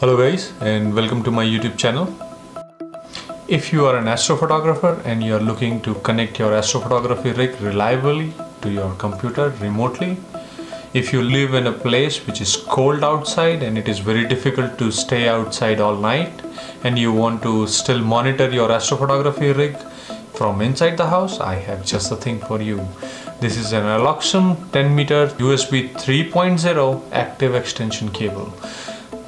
Hello guys and welcome to my YouTube channel. If you are an astrophotographer and you are looking to connect your astrophotography rig reliably to your computer remotely, if you live in a place which is cold outside and it is very difficult to stay outside all night and you want to still monitor your astrophotography rig from inside the house, I have just the thing for you. This is an Alxum 10 meter USB 3.0 active extension cable.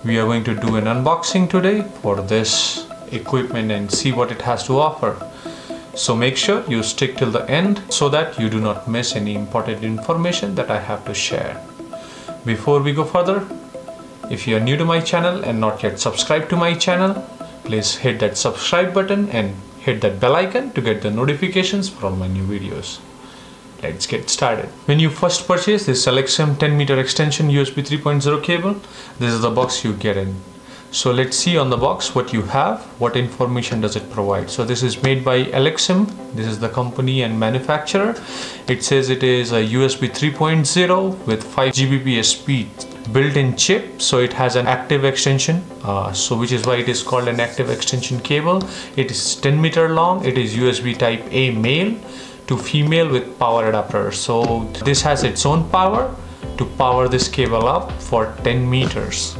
We are going to do an unboxing today for this equipment and see what it has to offer. So make sure you stick till the end so that you do not miss any important information that I have to share. Before we go further, if you are new to my channel and not yet subscribed to my channel, please hit that subscribe button and hit that bell icon to get the notifications from my new videos. Let's get started. When you first purchase this Alxum 10 meter extension USB 3.0 cable, this is the box you get in. So let's see on the box what you have, what information does it provide. So this is made by Alxum, this is the company and manufacturer. It says it is a USB 3.0 with 5 Gbps speed built-in chip so it has an active extension uh, so which is why it is called an active extension cable it is 10 meter long it is usb type a male to female with power adapter. So this has its own power to power this cable up for 10 meters.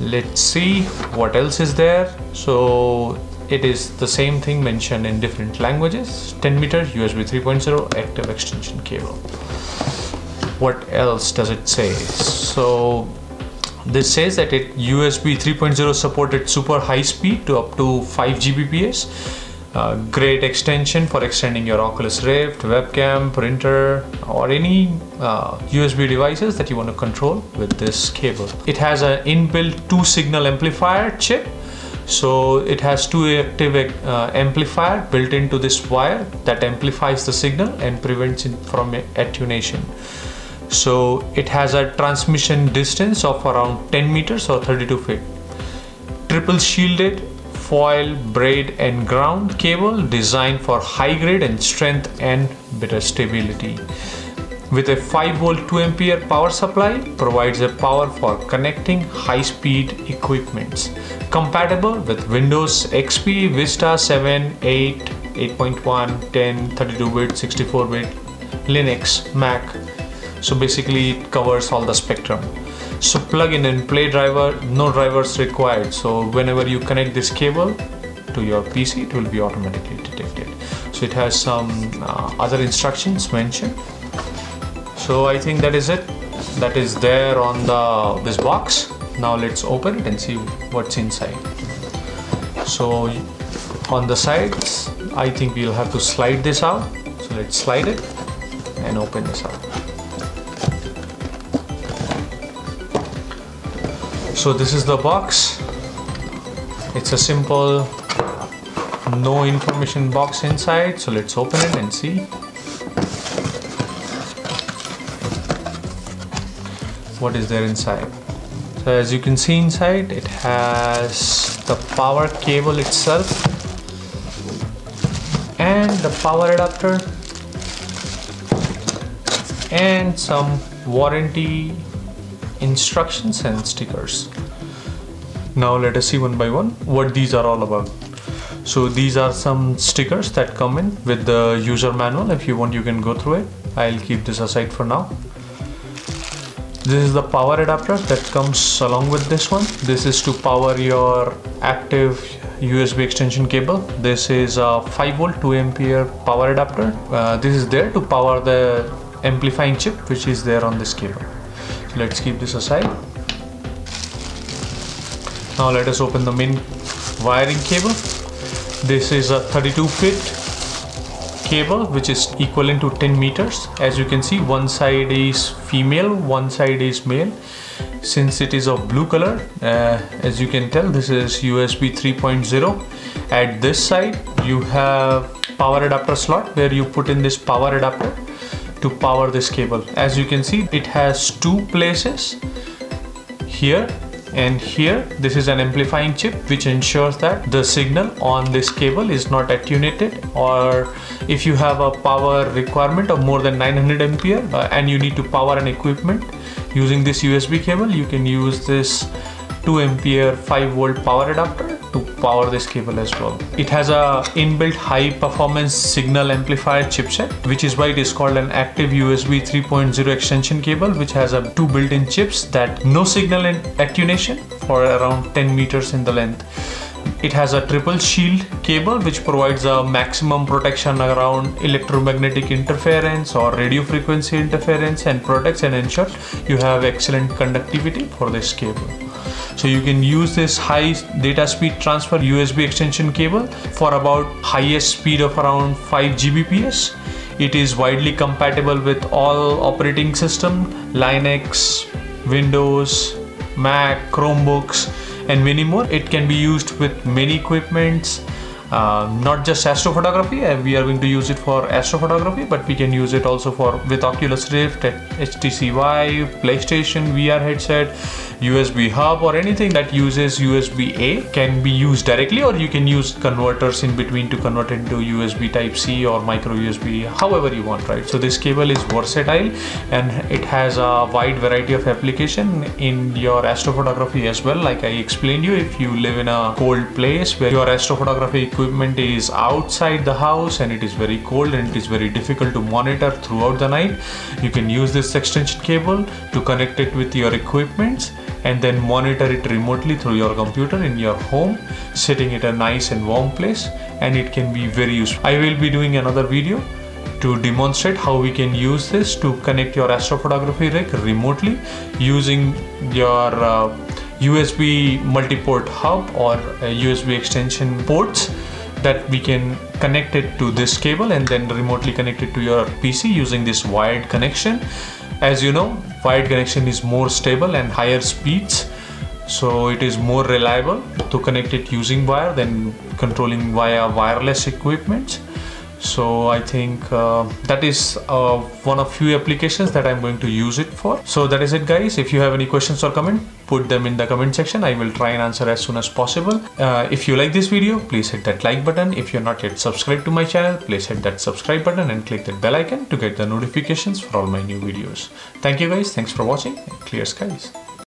Let's see what else is there. So it is the same thing mentioned in different languages. 10 meter usb 3.0 active extension cable. What else does it say? So this says that it USB 3.0 supported super high speed to up to 5 Gbps great extension for extending your Oculus Rift, webcam, printer or any uh, USB devices that you want to control with this cable. It has an inbuilt two signal amplifier chip. So it has two active uh, amplifier built into this wire that amplifies the signal and prevents it from attenuation. So it has a transmission distance of around 10 meters or 32 feet. Triple shielded foil braid and ground cable designed for high grade and strength and better stability. With a 5 volt 2 ampere power supply provides a power for connecting high speed equipments. Compatible with windows xp vista 7 8 8.1 10 32 bit 64 bit linux mac. So basically it covers all the spectrum so plug in and play driver no drivers required. So whenever you connect this cable to your pc it will be automatically detected. So it has some uh, other instructions mentioned. So i think that is it. That is there on the this box. Now let's open it and see what's inside. So on the sides i think we'll have to slide this out. So let's slide it and open this up so this is the box. It's a simple no information box inside. So let's open it and see. What is there inside? So as you can see inside it has the power cable itself and the power adapter and some warranty instructions and stickers. Now let us see one by one what these are all about. So these are some stickers that come in with the user manual. If you want you can go through it. I'll keep this aside for now. This is the power adapter that comes along with this one. This is to power your active USB extension cable. This is a 5 volt 2 ampere power adapter. Uh, this is there to power the amplifying chip which is there on this cable let's keep this aside. Now let us open the main wiring cable. This is a 32 feet cable which is equivalent to 10 meters. As you can see one side is female one side is male. Since it is of blue color uh, as you can tell this is USB 3.0 at this side you have power adapter slot where you put in this power adapter to power this cable. As you can see it has two places here and here. This is an amplifying chip which ensures that the signal on this cable is not attenuated or if you have a power requirement of more than 900 ampere uh, and you need to power an equipment using this USB cable you can use this 2 ampere 5 volt power adapter to power this cable as well. It has a inbuilt high performance signal amplifier chipset which is why it is called an active USB 3.0 extension cable which has a two built-in chips that no signal attenuation for around 10 meters in the length. It has a triple shield cable which provides a maximum protection around electromagnetic interference or radio frequency interference and protects and ensures you have excellent conductivity for this cable. So you can use this high data speed transfer USB extension cable for about highest speed of around 5 Gbps. It is widely compatible with all operating system, Linux, Windows, Mac, Chromebooks, and many more. It can be used with many equipments, uh, not just astrophotography uh, we are going to use it for astrophotography but we can use it also for with Oculus Rift, HTC Vive, PlayStation VR headset USB hub or anything that uses USB A can be used directly or you can use converters in between to convert it into USB type C or micro USB however you want right? So this cable is versatile and it has a wide variety of application in your astrophotography as well. Like I explained you if you live in a cold place where your astrophotography equipment is outside the house and it is very cold and it is very difficult to monitor throughout the night you can use this extension cable to connect it with your equipment and then monitor it remotely through your computer in your home sitting at a nice and warm place and it can be very useful i will be doing another video to demonstrate how we can use this to connect your astrophotography rig remotely using your uh, USB multi-port hub or USB extension ports that we can connect it to this cable and then remotely connect it to your PC using this wired connection. As you know, wired connection is more stable and higher speeds so it is more reliable to connect it using wire than controlling via wireless equipment so I think uh, that is uh, one of few applications that I'm going to use it for. So that is it guys. If you have any questions or comment put them in the comment section. I will try and answer as soon as possible. Uh, if you like this video please hit that like button. If you're not yet subscribed to my channel please hit that subscribe button and click that bell icon to get the notifications for all my new videos. Thank you guys. Thanks for watching. Clear skies